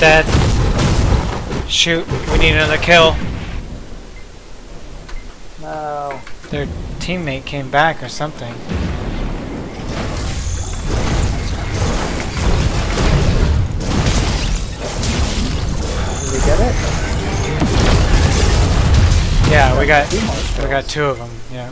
dead. Shoot, we need another kill. No. Their teammate came back or something. Did we get it? Yeah, we got we got two of them. Yeah.